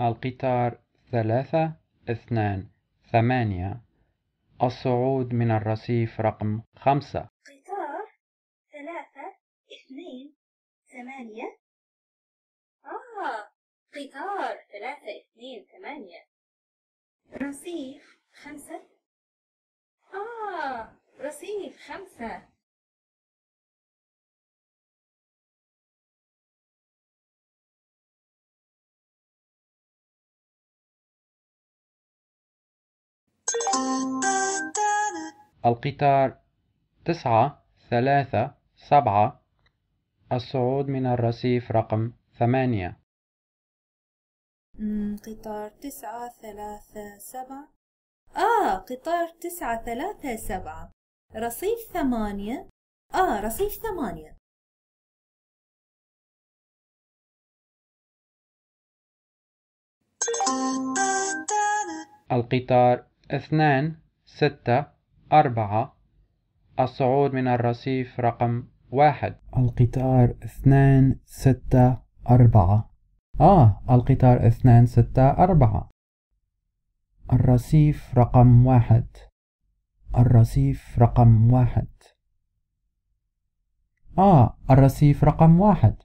القطار ثلاثة اثنان ثمانية. الصعود من الرصيف رقم خمسة. قطار ثلاثة اثنين ثمانية. آه قطار ثلاثة اثنين ثمانية. رصيف خمسة؟ آه رصيف خمسة. القطار تسعة ثلاثة سبعة. الصعود من الرصيف رقم ثمانية. قطار تسعة ثلاثة سبعة. آه قطار تسعة ثلاثة سبعة. رصيف ثمانية. آه رصيف ثمانية. القطار اثنان ستة أربعة. الصعود من الرصيف رقم واحد. القطار اثنان ستة أربعة. آه القطار اثنان ستة أربعة. الرصيف رقم واحد. الرصيف رقم واحد. آه الرصيف رقم واحد.